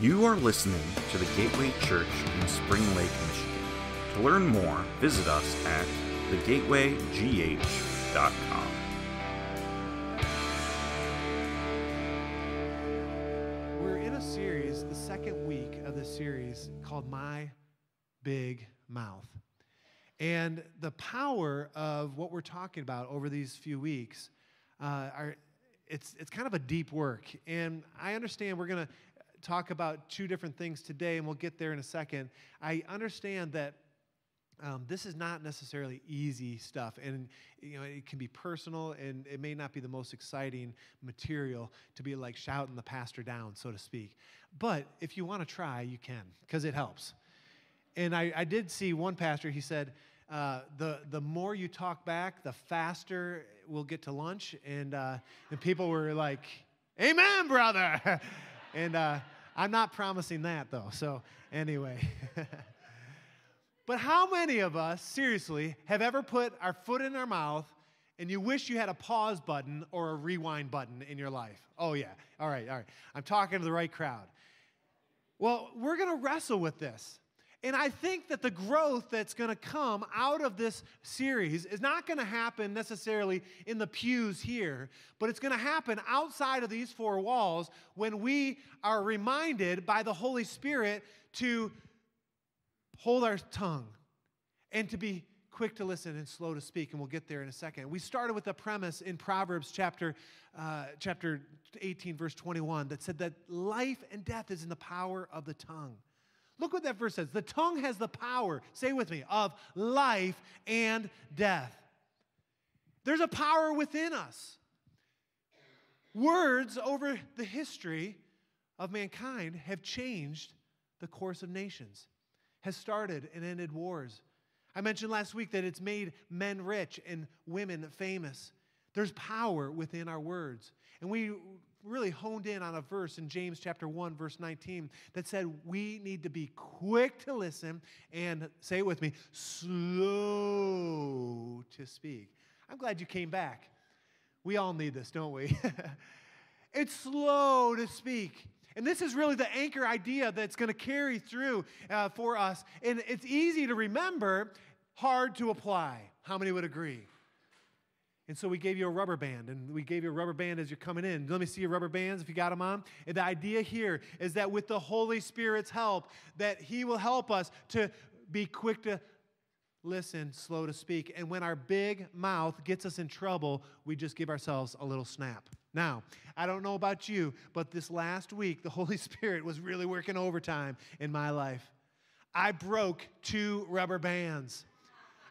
You are listening to the Gateway Church in Spring Lake, Michigan. To learn more, visit us at thegatewaygh.com. We're in a series, the second week of the series called My Big Mouth. And the power of what we're talking about over these few weeks uh, are it's, it's kind of a deep work. And I understand we're going to talk about two different things today, and we'll get there in a second. I understand that um, this is not necessarily easy stuff, and you know it can be personal, and it may not be the most exciting material to be like shouting the pastor down, so to speak. But if you want to try, you can, because it helps. And I, I did see one pastor. He said, uh, "the the more you talk back, the faster we'll get to lunch." And uh, and people were like, "Amen, brother." and uh, I'm not promising that though. So anyway. But how many of us, seriously, have ever put our foot in our mouth and you wish you had a pause button or a rewind button in your life? Oh, yeah. All right, all right. I'm talking to the right crowd. Well, we're going to wrestle with this. And I think that the growth that's going to come out of this series is not going to happen necessarily in the pews here, but it's going to happen outside of these four walls when we are reminded by the Holy Spirit to hold our tongue and to be quick to listen and slow to speak and we'll get there in a second. We started with a premise in proverbs chapter uh, chapter 18 verse 21 that said that life and death is in the power of the tongue look what that verse says the tongue has the power say with me of life and death there's a power within us words over the history of mankind have changed the course of nations has started and ended wars. I mentioned last week that it's made men rich and women famous. There's power within our words. And we really honed in on a verse in James chapter 1 verse 19 that said we need to be quick to listen and say it with me slow to speak. I'm glad you came back. We all need this, don't we? it's slow to speak. And this is really the anchor idea that's going to carry through uh, for us. And it's easy to remember, hard to apply. How many would agree? And so we gave you a rubber band, and we gave you a rubber band as you're coming in. Let me see your rubber bands if you got them on. And the idea here is that with the Holy Spirit's help, that He will help us to be quick to listen, slow to speak. And when our big mouth gets us in trouble, we just give ourselves a little snap. Now, I don't know about you, but this last week, the Holy Spirit was really working overtime in my life. I broke two rubber bands.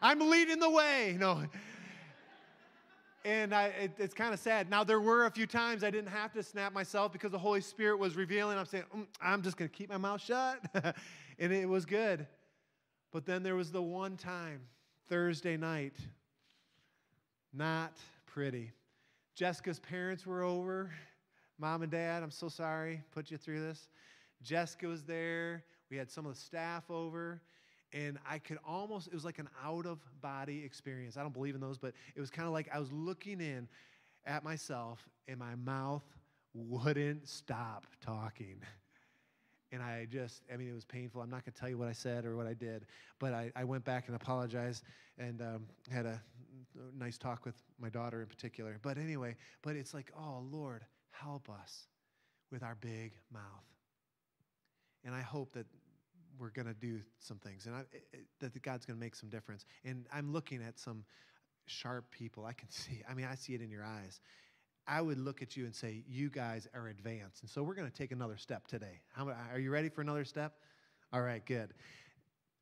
I'm leading the way. No. And I, it, it's kind of sad. Now, there were a few times I didn't have to snap myself because the Holy Spirit was revealing. I'm saying, mm, I'm just going to keep my mouth shut. and it was good. But then there was the one time, Thursday night, not pretty. Jessica's parents were over. Mom and dad, I'm so sorry, put you through this. Jessica was there. We had some of the staff over. And I could almost, it was like an out of body experience. I don't believe in those, but it was kind of like I was looking in at myself and my mouth wouldn't stop talking. And I just, I mean, it was painful. I'm not going to tell you what I said or what I did, but I, I went back and apologized and um, had a nice talk with my daughter in particular. But anyway, but it's like, oh, Lord, help us with our big mouth. And I hope that we're going to do some things and I, it, that God's going to make some difference. And I'm looking at some sharp people. I can see, I mean, I see it in your eyes. I would look at you and say, You guys are advanced. And so we're going to take another step today. How, are you ready for another step? All right, good.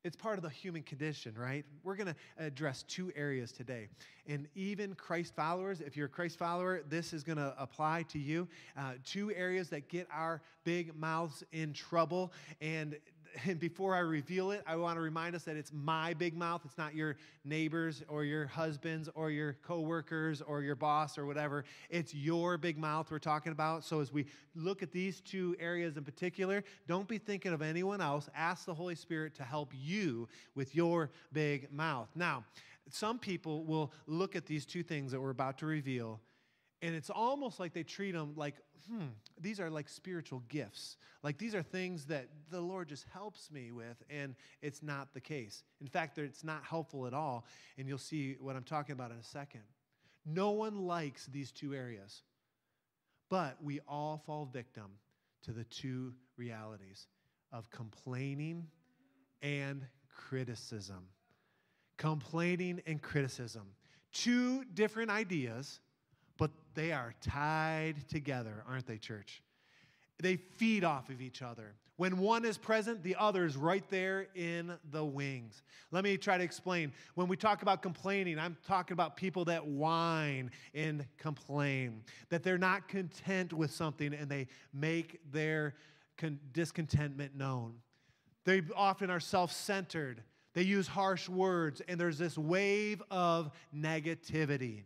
It's part of the human condition, right? We're going to address two areas today. And even Christ followers, if you're a Christ follower, this is going to apply to you. Uh, two areas that get our big mouths in trouble. And and before I reveal it, I want to remind us that it's my big mouth. It's not your neighbors or your husbands or your coworkers or your boss or whatever. It's your big mouth we're talking about. So as we look at these two areas in particular, don't be thinking of anyone else. Ask the Holy Spirit to help you with your big mouth. Now, some people will look at these two things that we're about to reveal, and it's almost like they treat them like hmm, these are like spiritual gifts. Like these are things that the Lord just helps me with, and it's not the case. In fact, it's not helpful at all, and you'll see what I'm talking about in a second. No one likes these two areas, but we all fall victim to the two realities of complaining and criticism. Complaining and criticism. Two different ideas, they are tied together, aren't they, church? They feed off of each other. When one is present, the other is right there in the wings. Let me try to explain. When we talk about complaining, I'm talking about people that whine and complain, that they're not content with something and they make their con- discontentment known. They often are self centered, they use harsh words, and there's this wave of negativity.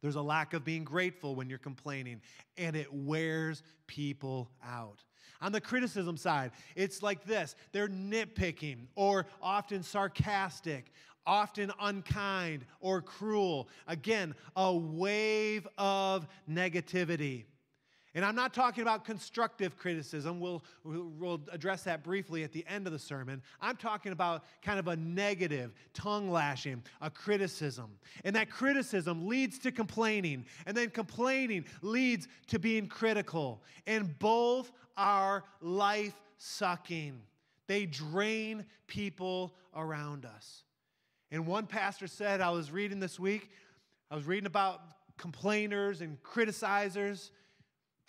There's a lack of being grateful when you're complaining, and it wears people out. On the criticism side, it's like this they're nitpicking or often sarcastic, often unkind or cruel. Again, a wave of negativity. And I'm not talking about constructive criticism. We'll, we'll address that briefly at the end of the sermon. I'm talking about kind of a negative, tongue lashing, a criticism. And that criticism leads to complaining. And then complaining leads to being critical. And both are life sucking, they drain people around us. And one pastor said, I was reading this week, I was reading about complainers and criticizers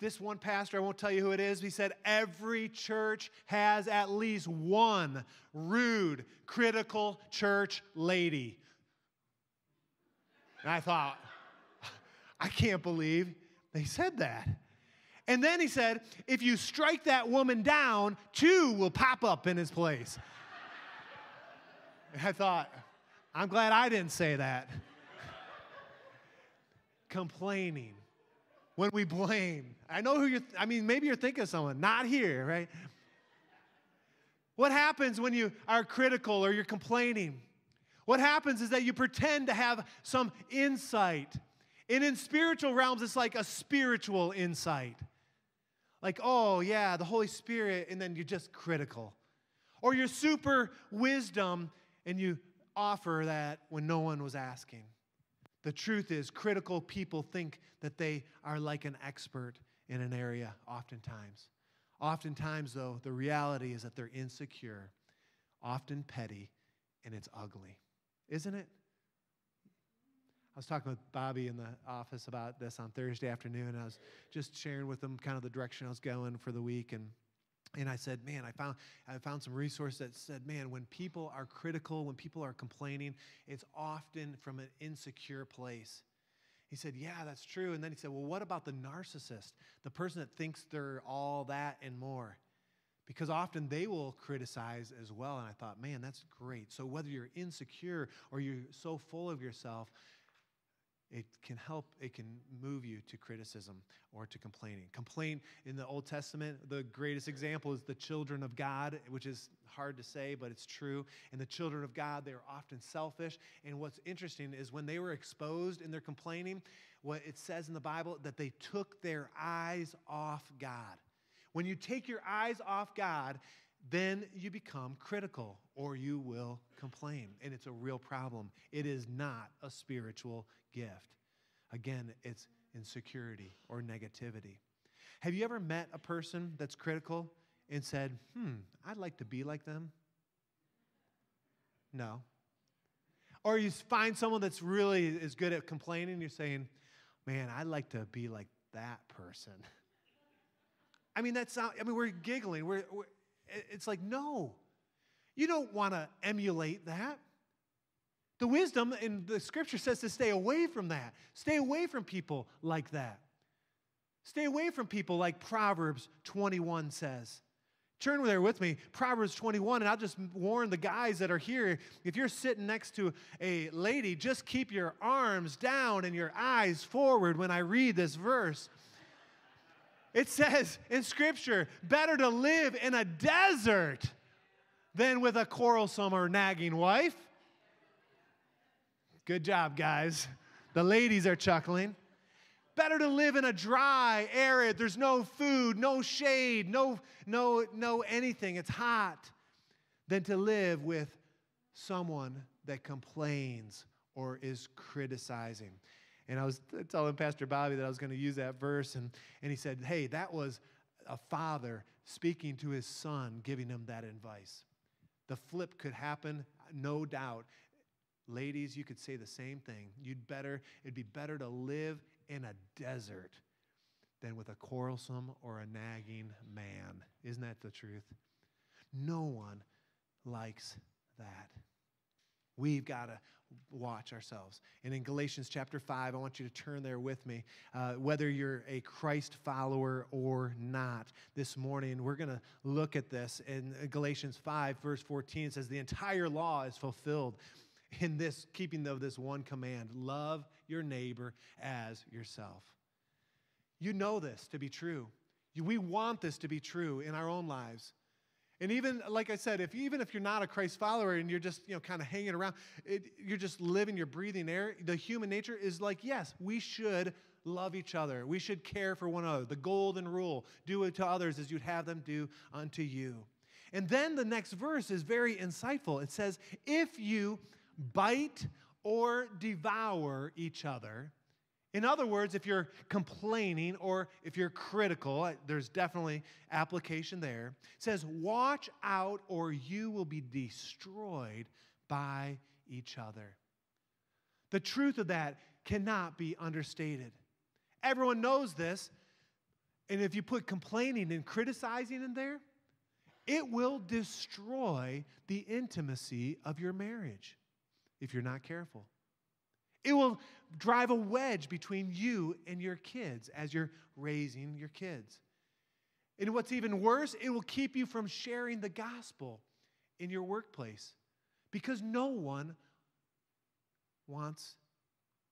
this one pastor, I won't tell you who it is, he said every church has at least one rude, critical church lady. And I thought, I can't believe they said that. And then he said, if you strike that woman down, two will pop up in his place. And I thought, I'm glad I didn't say that. Complaining when we blame. I know who you're, I mean, maybe you're thinking of someone, not here, right? What happens when you are critical or you're complaining? What happens is that you pretend to have some insight. And in spiritual realms, it's like a spiritual insight. Like, oh, yeah, the Holy Spirit, and then you're just critical. Or you're super wisdom and you offer that when no one was asking. The truth is, critical people think that they are like an expert in an area, oftentimes. Oftentimes, though, the reality is that they're insecure, often petty, and it's ugly. Isn't it? I was talking with Bobby in the office about this on Thursday afternoon. I was just sharing with him kind of the direction I was going for the week. And and I said, man, I found, I found some resource that said, man, when people are critical, when people are complaining, it's often from an insecure place. He said, yeah, that's true. And then he said, well, what about the narcissist, the person that thinks they're all that and more? Because often they will criticize as well. And I thought, man, that's great. So whether you're insecure or you're so full of yourself, it can help, it can move you to criticism or to complaining. Complain in the Old Testament, the greatest example is the children of God, which is hard to say, but it's true. And the children of God, they're often selfish. And what's interesting is when they were exposed in their complaining, what it says in the Bible, that they took their eyes off God. When you take your eyes off God, then you become critical or you will complain. And it's a real problem. It is not a spiritual gift. Again, it's insecurity or negativity. Have you ever met a person that's critical and said, hmm, I'd like to be like them? No. Or you find someone that's really is good at complaining, you're saying, man, I'd like to be like that person. I mean, that's not, I mean, we're giggling. We're, we're it's like, no, you don't want to emulate that. The wisdom in the scripture says to stay away from that. Stay away from people like that. Stay away from people like Proverbs 21 says. Turn there with me, Proverbs 21, and I'll just warn the guys that are here if you're sitting next to a lady, just keep your arms down and your eyes forward when I read this verse. It says in Scripture, better to live in a desert than with a quarrelsome or nagging wife. Good job, guys. The ladies are chuckling. Better to live in a dry, arid, there's no food, no shade, no, no, no anything, it's hot, than to live with someone that complains or is criticizing. And I was telling Pastor Bobby that I was going to use that verse, and, and he said, Hey, that was a father speaking to his son, giving him that advice. The flip could happen, no doubt. Ladies, you could say the same thing. You'd better, it'd be better to live in a desert than with a quarrelsome or a nagging man. Isn't that the truth? No one likes that. We've got to watch ourselves. And in Galatians chapter 5, I want you to turn there with me. Uh, whether you're a Christ follower or not, this morning we're going to look at this. In Galatians 5, verse 14, it says, The entire law is fulfilled in this keeping of this one command love your neighbor as yourself. You know this to be true. We want this to be true in our own lives. And even, like I said, if even if you're not a Christ follower and you're just, you know, kind of hanging around, it, you're just living, you're breathing air, the human nature is like, yes, we should love each other. We should care for one another. The golden rule do it to others as you'd have them do unto you. And then the next verse is very insightful. It says, if you bite or devour each other, in other words, if you're complaining or if you're critical, there's definitely application there. It says, Watch out or you will be destroyed by each other. The truth of that cannot be understated. Everyone knows this. And if you put complaining and criticizing in there, it will destroy the intimacy of your marriage if you're not careful. It will drive a wedge between you and your kids as you're raising your kids. And what's even worse, it will keep you from sharing the gospel in your workplace because no one wants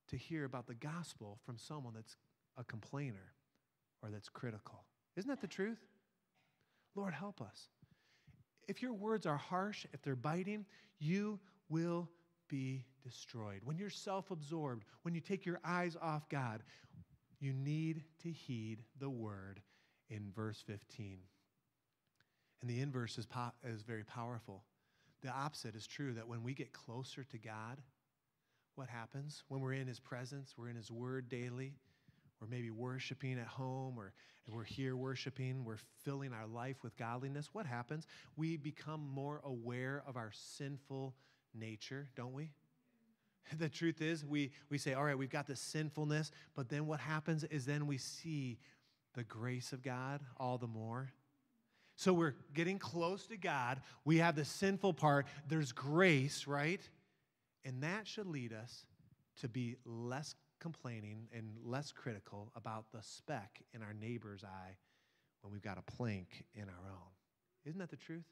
to hear about the gospel from someone that's a complainer or that's critical. Isn't that the truth? Lord, help us. If your words are harsh, if they're biting, you will be destroyed. When you're self absorbed, when you take your eyes off God, you need to heed the word in verse 15. And the inverse is, po- is very powerful. The opposite is true that when we get closer to God, what happens? When we're in His presence, we're in His Word daily, we're maybe worshiping at home, or we're here worshiping, we're filling our life with godliness. What happens? We become more aware of our sinful nature, don't we? The truth is, we, we say, all right, we've got this sinfulness, but then what happens is then we see the grace of God all the more. So we're getting close to God. We have the sinful part. There's grace, right? And that should lead us to be less complaining and less critical about the speck in our neighbor's eye when we've got a plank in our own. Isn't that the truth?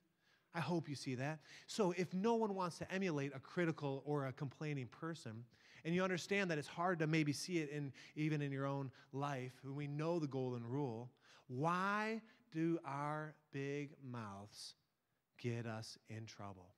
I hope you see that. So, if no one wants to emulate a critical or a complaining person, and you understand that it's hard to maybe see it in even in your own life, when we know the golden rule, why do our big mouths get us in trouble?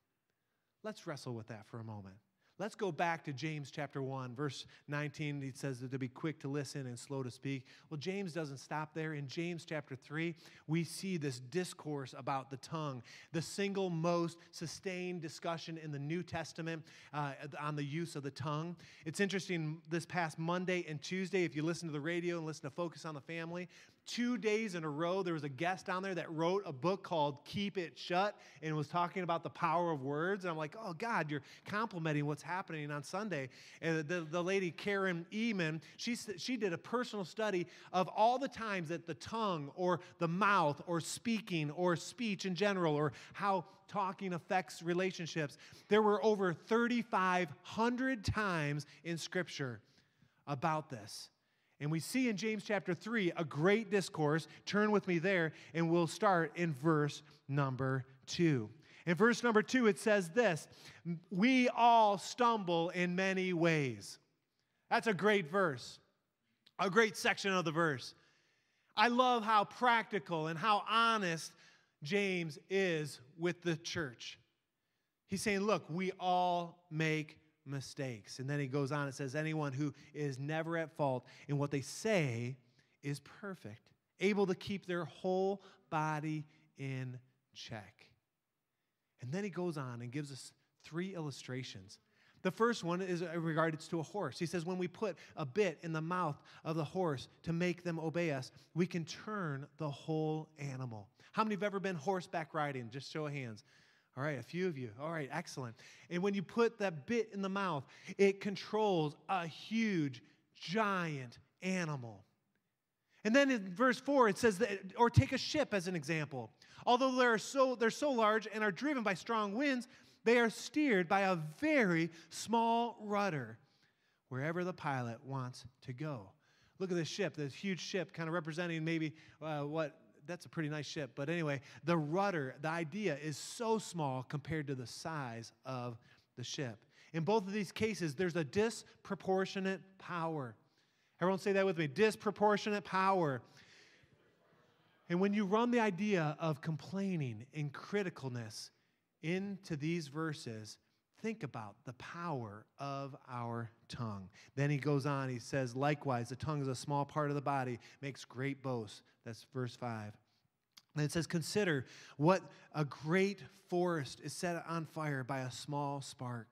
Let's wrestle with that for a moment. Let's go back to James chapter 1, verse 19. He says to be quick to listen and slow to speak. Well, James doesn't stop there. In James chapter 3, we see this discourse about the tongue, the single most sustained discussion in the New Testament uh, on the use of the tongue. It's interesting, this past Monday and Tuesday, if you listen to the radio and listen to Focus on the Family, two days in a row, there was a guest down there that wrote a book called Keep It Shut and was talking about the power of words. And I'm like, oh, God, you're complimenting what's happening on Sunday. And the, the lady, Karen Ehman, she, she did a personal study of all the times that the tongue or the mouth or speaking or speech in general or how talking affects relationships. There were over 3,500 times in Scripture about this. And we see in James chapter 3 a great discourse. Turn with me there, and we'll start in verse number 2. In verse number 2, it says this We all stumble in many ways. That's a great verse, a great section of the verse. I love how practical and how honest James is with the church. He's saying, Look, we all make mistakes. And then he goes on and says, Anyone who is never at fault in what they say is perfect, able to keep their whole body in check. And then he goes on and gives us three illustrations. The first one is regarded to a horse. He says, when we put a bit in the mouth of the horse to make them obey us, we can turn the whole animal. How many have ever been horseback riding? Just show of hands. All right, a few of you. All right, excellent. And when you put that bit in the mouth, it controls a huge, giant animal. And then in verse 4, it says that, or take a ship as an example. Although they're so, they're so large and are driven by strong winds, they are steered by a very small rudder wherever the pilot wants to go. Look at this ship, this huge ship, kind of representing maybe uh, what that's a pretty nice ship. But anyway, the rudder, the idea is so small compared to the size of the ship. In both of these cases, there's a disproportionate power. Everyone say that with me disproportionate power. And when you run the idea of complaining and criticalness into these verses, think about the power of our tongue. Then he goes on, he says, likewise, the tongue is a small part of the body, makes great boasts. That's verse 5. And it says, Consider what a great forest is set on fire by a small spark.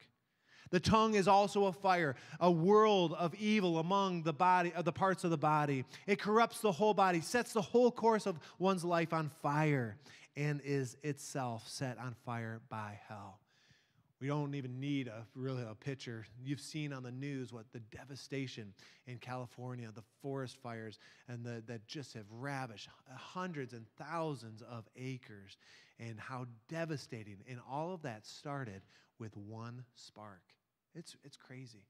The tongue is also a fire, a world of evil among the body of the parts of the body. It corrupts the whole body, sets the whole course of one's life on fire, and is itself set on fire by hell. We don't even need a really a picture. You've seen on the news what the devastation in California, the forest fires, and the, that just have ravished hundreds and thousands of acres, and how devastating. And all of that started with one spark. It's, it's crazy.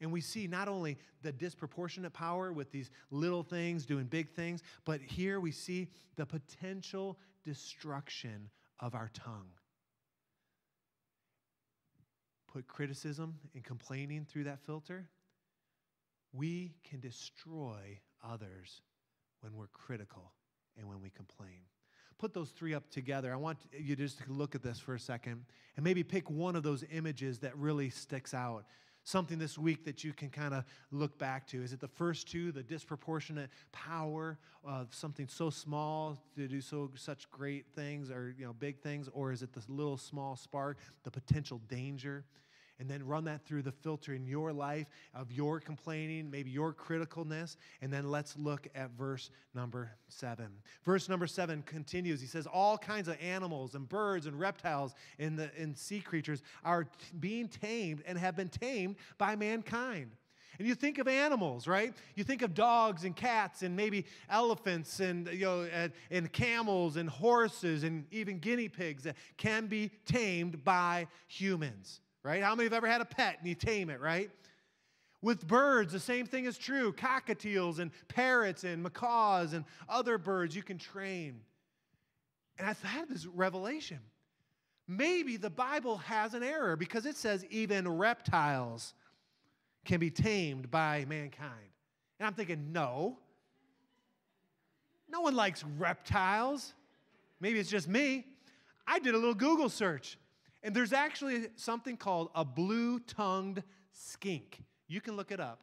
And we see not only the disproportionate power with these little things doing big things, but here we see the potential destruction of our tongue. Put criticism and complaining through that filter, we can destroy others when we're critical and when we complain. Put those three up together. I want you just to look at this for a second and maybe pick one of those images that really sticks out something this week that you can kind of look back to? Is it the first two, the disproportionate power of something so small to do so such great things or you know big things, or is it the little small spark, the potential danger? And then run that through the filter in your life of your complaining, maybe your criticalness. And then let's look at verse number seven. Verse number seven continues. He says, All kinds of animals and birds and reptiles and, the, and sea creatures are t- being tamed and have been tamed by mankind. And you think of animals, right? You think of dogs and cats and maybe elephants and, you know, and, and, camels and horses and even guinea pigs that can be tamed by humans right? How many have ever had a pet and you tame it, right? With birds, the same thing is true. Cockatiels and parrots and macaws and other birds you can train. And I had this revelation. Maybe the Bible has an error because it says even reptiles can be tamed by mankind. And I'm thinking, no. No one likes reptiles. Maybe it's just me. I did a little Google search. And there's actually something called a blue tongued skink. You can look it up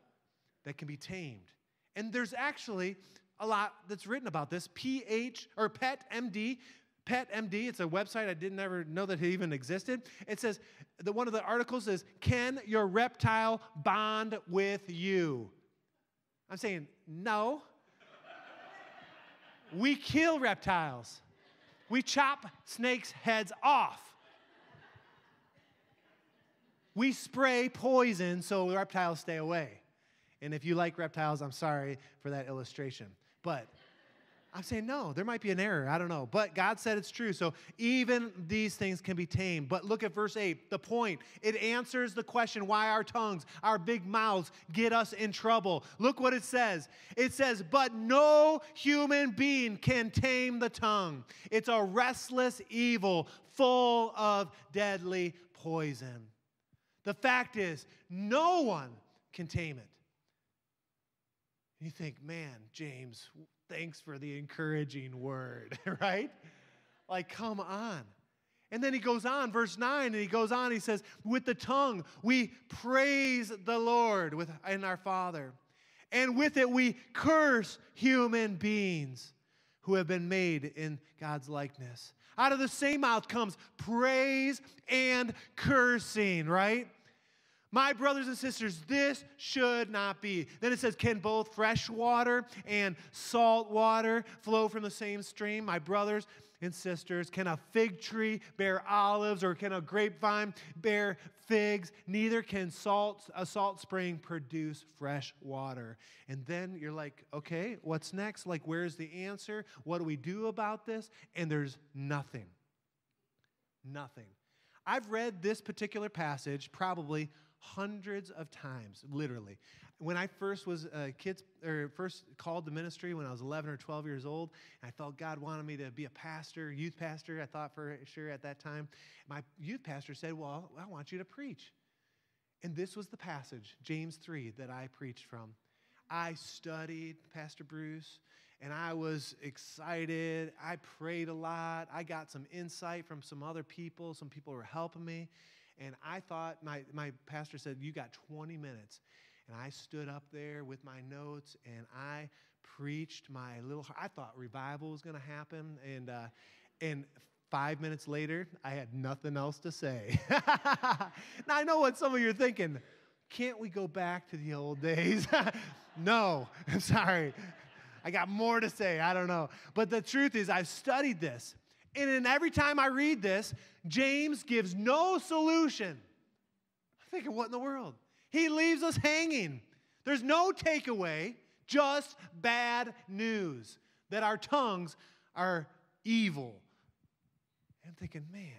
that can be tamed. And there's actually a lot that's written about this. PH or Pet MD, Pet MD, it's a website I didn't ever know that it even existed. It says that one of the articles is Can your reptile bond with you? I'm saying no. we kill reptiles. We chop snakes' heads off. We spray poison so reptiles stay away. And if you like reptiles, I'm sorry for that illustration. But I'm saying no, there might be an error. I don't know. But God said it's true. So even these things can be tamed. But look at verse 8. The point it answers the question why our tongues, our big mouths, get us in trouble. Look what it says. It says, But no human being can tame the tongue. It's a restless evil full of deadly poison. The fact is, no one can tame it. You think, man, James, thanks for the encouraging word, right? Like, come on. And then he goes on, verse 9, and he goes on, he says, With the tongue we praise the Lord with, and our Father. And with it we curse human beings who have been made in God's likeness. Out of the same mouth comes praise and cursing, right? My brothers and sisters, this should not be. Then it says, Can both fresh water and salt water flow from the same stream? My brothers and sisters, can a fig tree bear olives or can a grapevine bear figs? Neither can salt, a salt spring produce fresh water. And then you're like, okay, what's next? Like, where's the answer? What do we do about this? And there's nothing. Nothing. I've read this particular passage probably hundreds of times, literally. When I first was uh, a kid, or first called the ministry when I was 11 or 12 years old, I felt God wanted me to be a pastor, youth pastor, I thought for sure at that time. My youth pastor said, Well, I want you to preach. And this was the passage, James 3, that I preached from. I studied Pastor Bruce and I was excited. I prayed a lot. I got some insight from some other people. Some people were helping me. And I thought, my, my pastor said, You got 20 minutes. And I stood up there with my notes and I preached my little, heart. I thought revival was going to happen. And, uh, and five minutes later, I had nothing else to say. now, I know what some of you are thinking. Can't we go back to the old days? no, I'm sorry. I got more to say. I don't know. But the truth is, I've studied this. And every time I read this, James gives no solution. I'm thinking, what in the world? He leaves us hanging. There's no takeaway, just bad news that our tongues are evil. I'm thinking, man,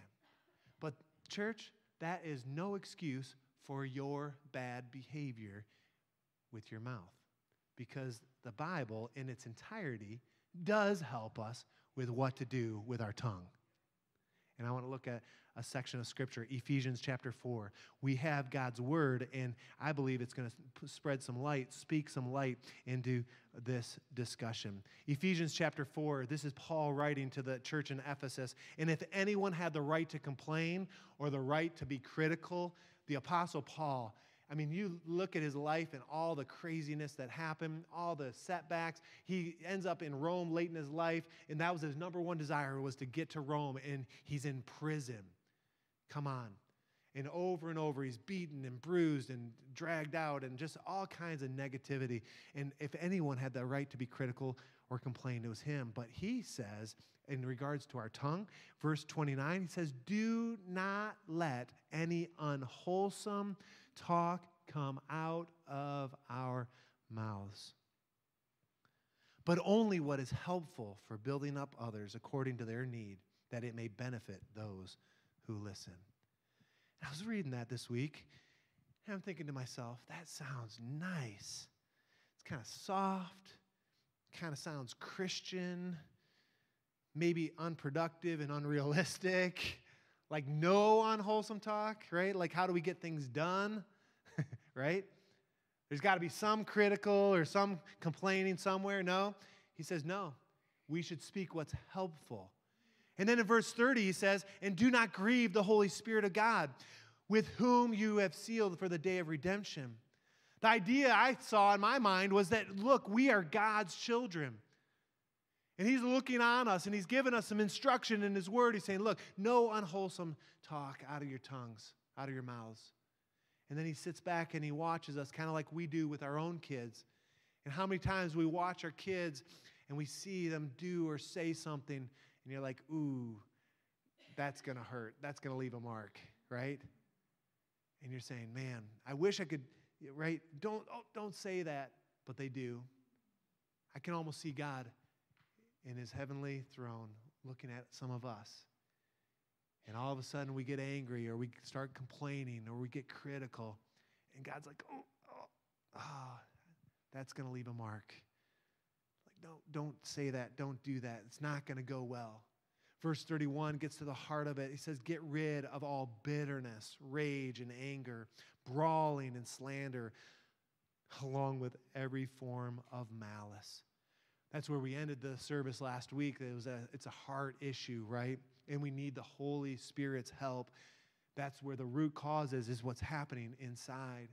but church, that is no excuse for your bad behavior with your mouth. Because the Bible, in its entirety, does help us with what to do with our tongue. And I want to look at a section of scripture, Ephesians chapter 4. We have God's word, and I believe it's going to spread some light, speak some light into this discussion. Ephesians chapter 4, this is Paul writing to the church in Ephesus. And if anyone had the right to complain or the right to be critical, the apostle Paul I mean, you look at his life and all the craziness that happened, all the setbacks. He ends up in Rome late in his life, and that was his number one desire was to get to Rome, and he's in prison. Come on. And over and over, he's beaten and bruised and dragged out and just all kinds of negativity. And if anyone had the right to be critical or complain, it was him. But he says, in regards to our tongue, verse 29, he says, Do not let any unwholesome talk come out of our mouths, but only what is helpful for building up others according to their need, that it may benefit those who listen. I was reading that this week, and I'm thinking to myself, that sounds nice. It's kind of soft, kind of sounds Christian, maybe unproductive and unrealistic like no unwholesome talk, right? Like how do we get things done, right? There's got to be some critical or some complaining somewhere. No. He says, no, we should speak what's helpful. And then in verse 30, he says, and do not grieve the Holy Spirit of God, with whom you have sealed for the day of redemption. The idea I saw in my mind was that, look, we are God's children. And he's looking on us and he's given us some instruction in his word. He's saying, Look, no unwholesome talk out of your tongues, out of your mouths. And then he sits back and he watches us, kind of like we do with our own kids. And how many times we watch our kids and we see them do or say something, and you're like, Ooh, that's going to hurt. That's going to leave a mark, right? And you're saying, Man, I wish I could, right? Don't, oh, don't say that, but they do. I can almost see God in his heavenly throne looking at some of us. And all of a sudden we get angry or we start complaining or we get critical. And God's like, oh, oh, oh that's going to leave a mark. Like, don't, don't say that. Don't do that. It's not going to go well. Verse 31 gets to the heart of it. He says, Get rid of all bitterness, rage, and anger, brawling and slander, along with every form of malice. That's where we ended the service last week. It was a, it's a heart issue, right? and we need the Holy Spirit's help. That's where the root cause is, is what's happening inside.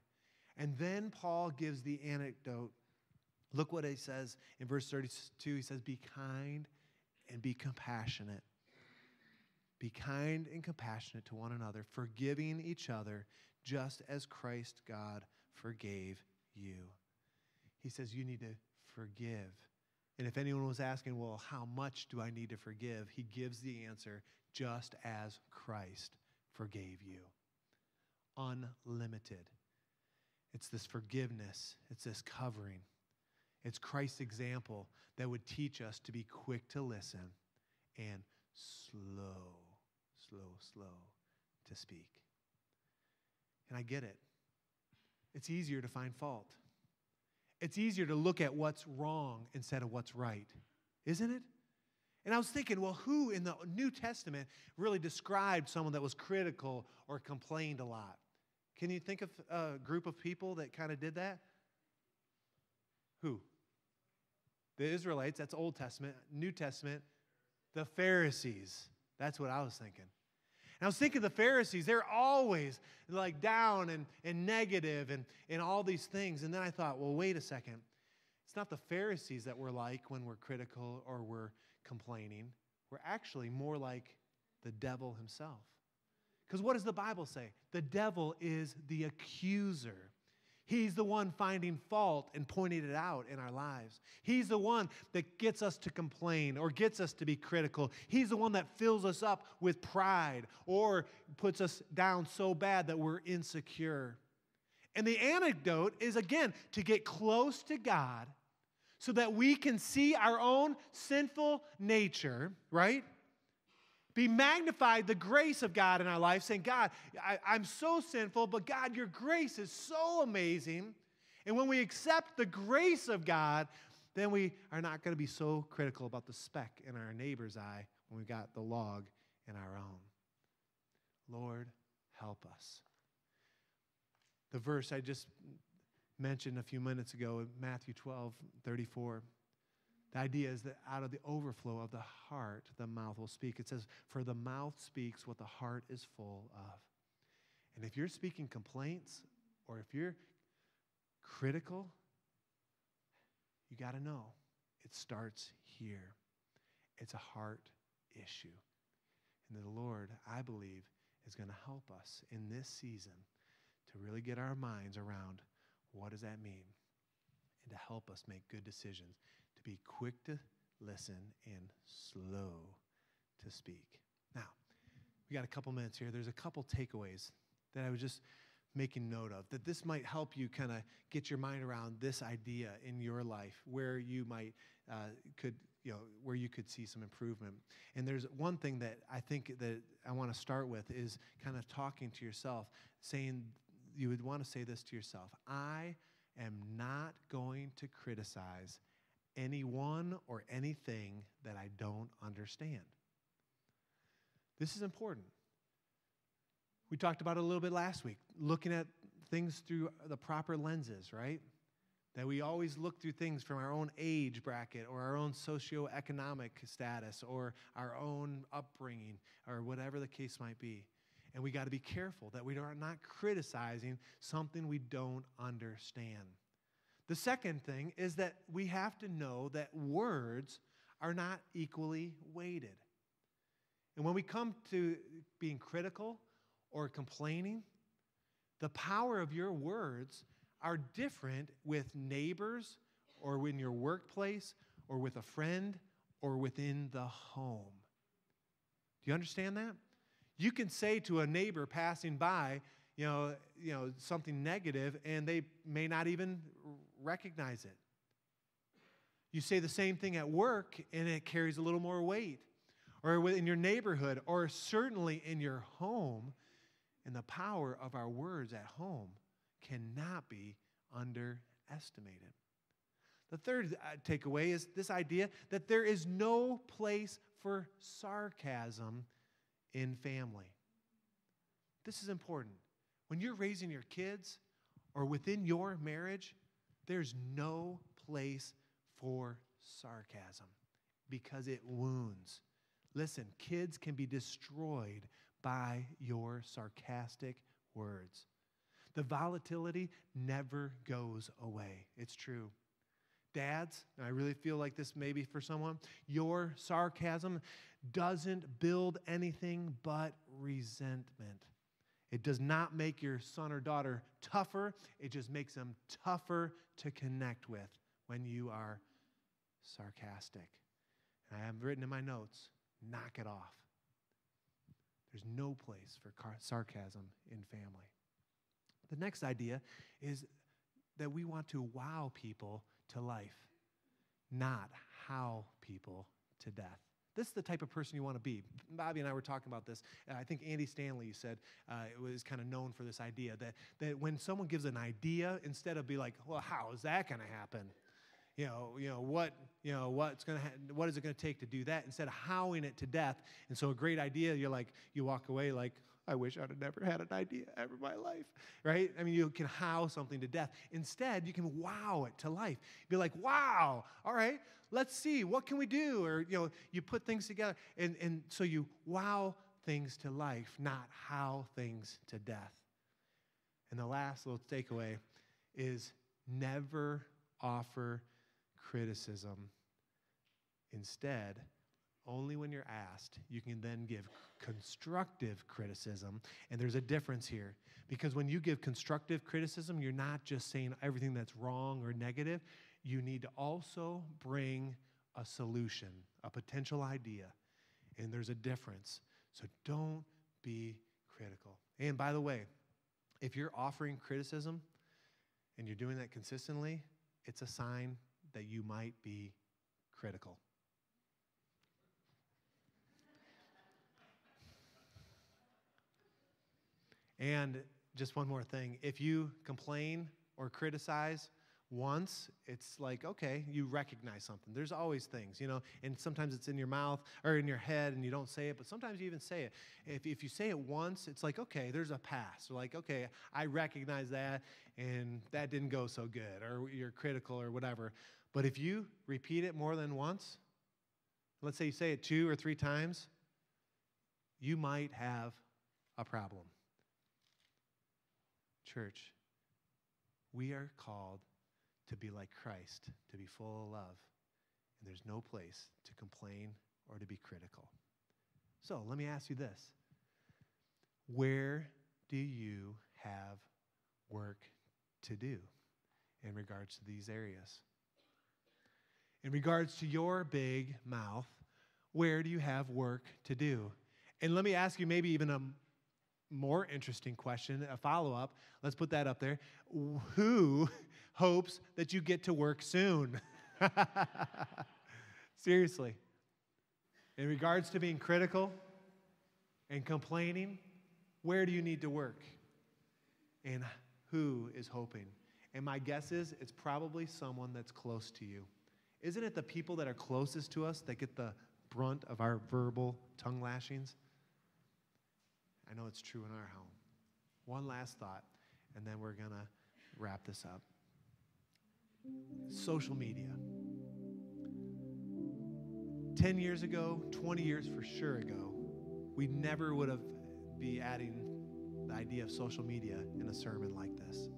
And then Paul gives the anecdote. Look what he says in verse 32. He says, Be kind and be compassionate. Be kind and compassionate to one another, forgiving each other, just as Christ God forgave you. He says, You need to forgive. And if anyone was asking, Well, how much do I need to forgive? He gives the answer, just as Christ forgave you. Unlimited. It's this forgiveness, it's this covering. It's Christ's example that would teach us to be quick to listen and slow, slow, slow to speak. And I get it. It's easier to find fault. It's easier to look at what's wrong instead of what's right, isn't it? And I was thinking, well, who in the New Testament really described someone that was critical or complained a lot? Can you think of a group of people that kind of did that? Who? The Israelites, that's Old Testament. New Testament, the Pharisees. That's what I was thinking. I was thinking the Pharisees, they're always like down and, and negative and, and all these things. And then I thought, well, wait a second. It's not the Pharisees that we're like when we're critical or we're complaining. We're actually more like the devil himself. Because what does the Bible say? The devil is the accuser. He's the one finding fault and pointing it out in our lives. He's the one that gets us to complain or gets us to be critical. He's the one that fills us up with pride or puts us down so bad that we're insecure. And the anecdote is again to get close to God so that we can see our own sinful nature, right? Be magnified the grace of God in our life, saying, God, I, am so sinful, but God, your grace is so amazing. And when we accept the grace of God, then we are not going to be so critical about the speck in our neighbor's eye when we've got the log in our own. Lord, help us. The verse I just mentioned a few minutes ago, Matthew 12, 34. The idea is that out of the overflow of the heart, the mouth will speak. It says, For the mouth speaks what the heart is full of. And if you're speaking complaints or if you're critical, you got to know it starts here. It's a heart issue. And the Lord, I believe, is going to help us in this season to really get our minds around what does that mean and to help us make good decisions be quick to listen and slow to speak. Now, we got a couple minutes here. There's a couple takeaways that I was just making note of that this might help you kind of get your mind around this idea in your life where you might uh, could you know where you could see some improvement and there's one thing that i think that i want to start with is kind of talking to yourself saying you would want to say this to yourself i am not going to criticize anyone or anything that I don't understand. This is important. We talked about it a little bit last week, looking at things through the proper lenses, right? That we always look through things from our own age bracket or our own socioeconomic status or our own upbringing or whatever the case might be. And we got to be careful that we are not criticizing something we don't understand. The second thing is that we have to know that words are not equally weighted. And when we come to being critical or complaining, the power of your words are different with neighbors or in your workplace or with a friend or within the home. Do you understand that? You can say to a neighbor passing by, you know, you know, something negative and they may not even recognize it. You say the same thing at work, and it carries a little more weight. Or in your neighborhood, or certainly in your home. And the power of our words at home cannot be underestimated. The third uh, takeaway is this idea that there is no place for sarcasm in family. This is important. When you're raising your kids or within your marriage, there's no place for sarcasm because it wounds Listen, kids can be destroyed by your sarcastic words. The volatility never goes away. It's true. Dads, I really feel like this maybe for someone, your sarcasm doesn't build anything but resentment. It does not make your son or daughter tougher, it just makes them tougher to connect with when you are sarcastic. And I have written in my notes knock it off. There's no place for sarcasm in family. The next idea is that we want to wow people to life, not how people to death. This is the type of person you want to be. Bobby and I were talking about this. I think Andy Stanley said uh, it was kind of known for this idea that, that when someone gives an idea, instead of be like, well, how is that going to happen? You know, you know what, you know what's going to, ha- what is it going to take to do that? Instead of howling it to death. And so a great idea, you're like, you walk away like, I wish I'd have never had an idea ever in my life, right? I mean, you can how something to death. Instead, you can wow it to life. Be like, wow, all right, let's see, what can we do? Or, you know, you put things together. And, and so you wow things to life, not how things to death. And the last little takeaway is never offer criticism. Instead, only when you're asked, you can then give constructive criticism. And there's a difference here because when you give constructive criticism, you're not just saying everything that's wrong or negative. You need to also bring a solution, a potential idea. And there's a difference. So don't be critical. And by the way, if you're offering criticism and you're doing that consistently, it's a sign that you might be critical. And just one more thing if you complain or criticize once, it's like, okay, you recognize something. There's always things, you know, and sometimes it's in your mouth or in your head and you don't say it, but sometimes you even say it. If, if you say it once, it's like, okay, there's a pass. Or like, okay, I recognize that and that didn't go so good, or you're critical or whatever. But if you repeat it more than once, let's say you say it two or three times, you might have a problem. Church, we are called to be like Christ, to be full of love. And there's no place to complain or to be critical. So let me ask you this Where do you have work to do in regards to these areas? In regards to your big mouth, where do you have work to do? And let me ask you maybe even a more interesting question, a follow up. Let's put that up there. Who hopes that you get to work soon? Seriously. In regards to being critical and complaining, where do you need to work? And who is hoping? And my guess is it's probably someone that's close to you. Isn't it the people that are closest to us that get the brunt of our verbal tongue lashings? I know it's true in our home. One last thought, and then we're going to wrap this up. Social media. 10 years ago, 20 years for sure ago, we never would have be adding the idea of social media in a sermon like this.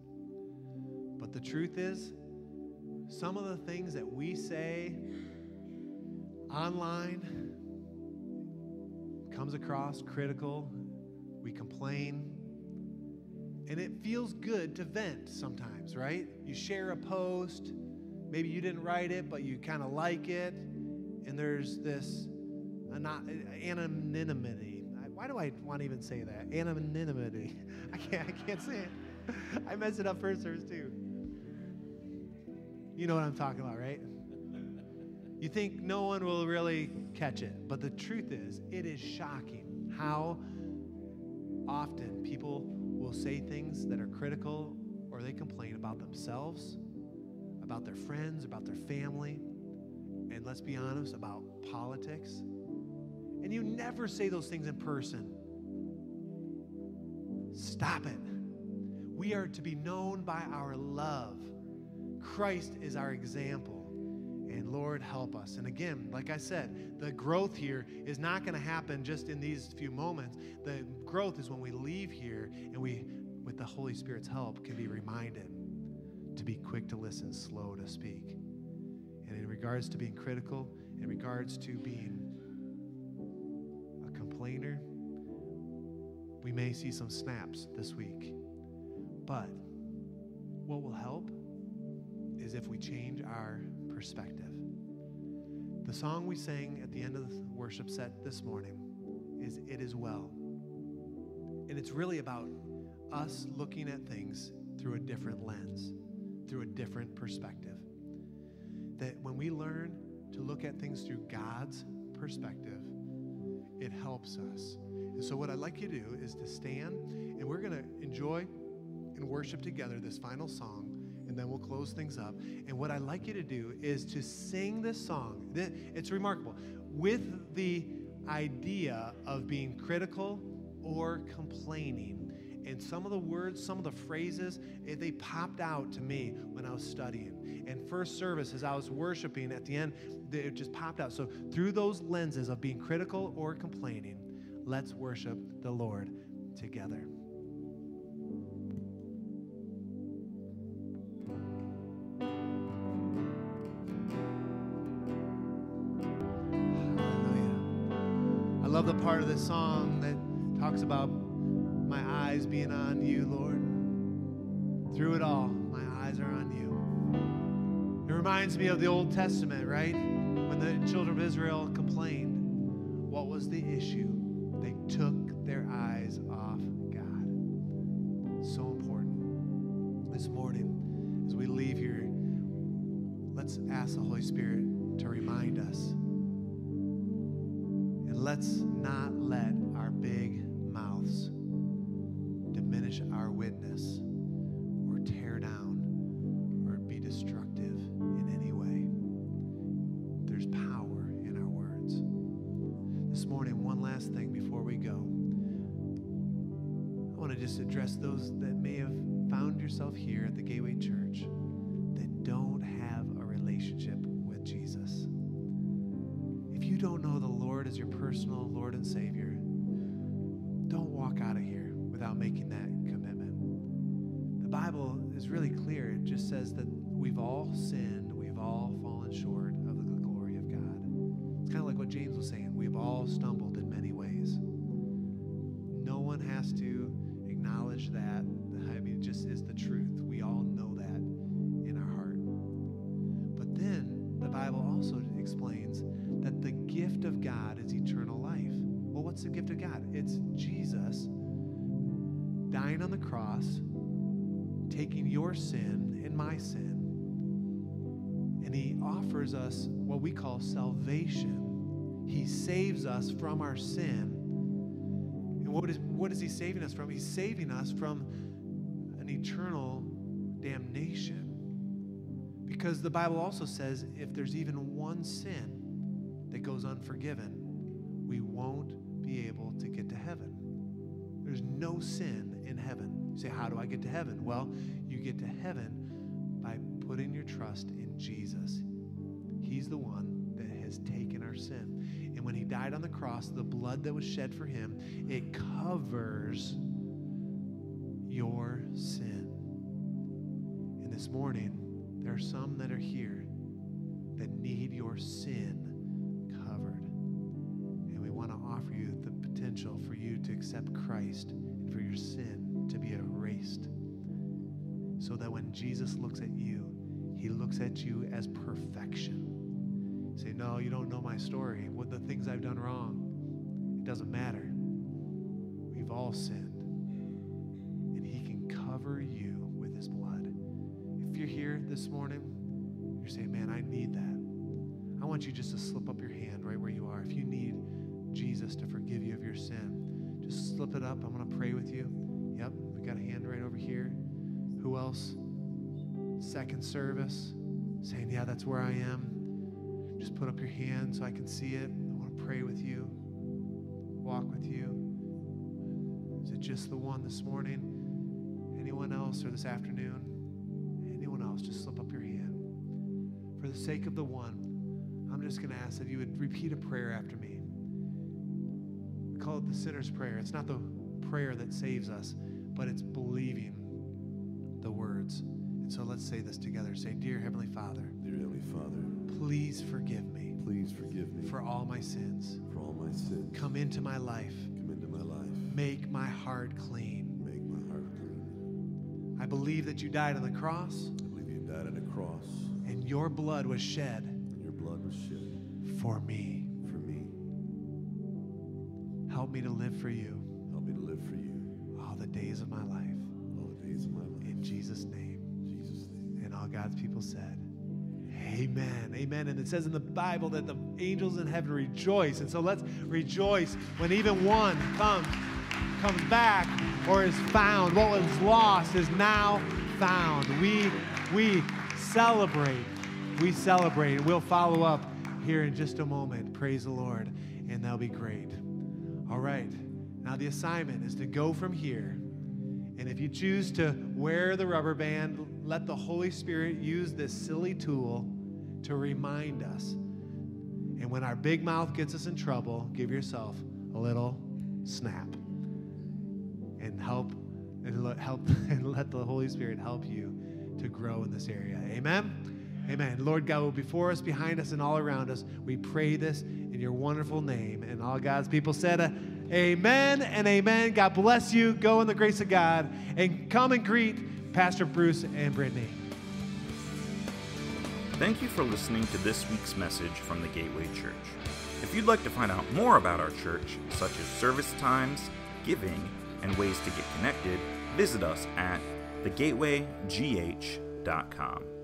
But the truth is, some of the things that we say online comes across critical complain. And it feels good to vent sometimes, right? You share a post, maybe you didn't write it, but you kind of like it, and there's this anonymity. Why do I want to even say that? Anonymity. I can't, I can't say it. I messed it up first service too. You know what I'm talking about, right? You think no one will really catch it, but the truth is, it is shocking how often people will say things that are critical or they complain about themselves, about their friends, about their family, and let's be honest, about politics. And you never say those things in person. Stop it. We are to be known by our love. Christ is our example. And Lord, help us. And again, like I said, the growth here is not going to happen just in these few moments. The growth is when we leave here and we, with the Holy Spirit's help, can be reminded to be quick to listen, slow to speak. And in regards to being critical, in regards to being a complainer, we may see some snaps this week. But what will help is if we change our perspective. The song we sang at the end of the worship set this morning is It Is Well. And it's really about us looking at things through a different lens, through a different perspective. That when we learn to look at things through God's perspective, it helps us. And so, what I'd like you to do is to stand, and we're going to enjoy and worship together this final song and then we'll close things up. And what I'd like you to do is to sing this song. It's remarkable. With the idea of being critical or complaining. And some of the words, some of the phrases, eh, they popped out to me when I was studying. And first service, as I was worshiping at the end, it just popped out. So, through those lenses of being critical or complaining, let's worship the Lord together. Hallelujah. I love the part of this song about my eyes being on you, Lord. Through it all, my eyes are on you. It reminds me of the Old Testament, right? When the children of Israel complained, what was the issue? They took their eyes off God. So important. This morning, as we leave here, let's ask the Holy Spirit to remind us And let's not let our big mouths diminish our witness or tear down or be destructive in any way. There's power in our words. This morning, one last thing before we go. I want to just address those that may have found yourself here at the Gateway Church that don't have a relationship with Jesus. If you don't know the Lord as your personal Lord and Savior, walk out of here without making that commitment. The Bible is really clear. It just says that we've all sinned, we've all fallen short of the glory of God. It's kind of like what James was saying. We've all stumbled in many ways. No one has to acknowledge that. I mean, it just is the truth. We all know that in our heart. But then the Bible also explains that the gift of God is eternal life. Well, what's the gift of God? It's Jesus dying on the cross, taking your sin and my sin, and He offers us what we call salvation. He saves us from our sin. And what is, what is He saving us from? He's saving us from an eternal damnation. Because the Bible also says if there's even one sin, that goes unforgiven, we won't be able to get to heaven. There's no sin say, How do I get to heaven? Well, you get to heaven by putting your trust in Jesus. He's the one that has taken our sin. And when he died on the cross, the blood that was shed for him, it covers your sin. And this morning, there are some that are here that need your sin covered. And we want to offer you the potential for you to accept Christ and for your sin to be erased. So that when Jesus looks at you, he looks at you as perfection. say, No, you don't know my story. What the things I've done wrong, it doesn't matter. We've all sinned. And he can cover you with his blood. If you're here this morning, you're saying, Man, I need that. I want you just to slip up your hand right where you are. If you need Jesus to forgive you of your sin. Just slip it up. I'm going to pray with you. Got a hand right over here. Who else? Second service, saying, Yeah, that's where I am. Just put up your hand so I can see it. I want to pray with you, walk with you. Is it just the one this morning? Anyone else or this afternoon? Anyone else? Just slip up your hand. For the sake of the one, I'm just going to ask that you would repeat a prayer after me. We call it the sinner's prayer. It's not the prayer that saves us, but it's believing the words. And so let's say this together. Say, Dear Heavenly Father, Dear Heavenly Father, please forgive me please forgive me for all my sins. for all my sins. Come into my life. Come into my life. Make my heart clean. Make my heart clean. I believe that you died on the cross I believe you died on the cross, and your blood was shed and your blood was shed for me. for me. Help me to live for you people said, Amen. Amen. And it says in the Bible that the angels in heaven rejoice. And so let's rejoice when even one comes, comes back or is found. What was lost is now found. We we celebrate. We celebrate. We'll follow up here in just a moment. Praise the Lord. And that'll be great. All right. Now the assignment is to go from here and if you choose to wear the rubber band, let the Holy Spirit use this silly tool to remind us. And when our big mouth gets us in trouble, give yourself a little snap and help and let, help and let the Holy Spirit help you to grow in this area. Amen. Amen. Lord God, will be before us, behind us, and all around us, we pray this in your wonderful name. And all God's people said, uh, Amen and amen. God bless you. Go in the grace of God and come and greet Pastor Bruce and Brittany. Thank you for listening to this week's message from the Gateway Church. If you'd like to find out more about our church, such as service times, giving, and ways to get connected, visit us at thegatewaygh.com.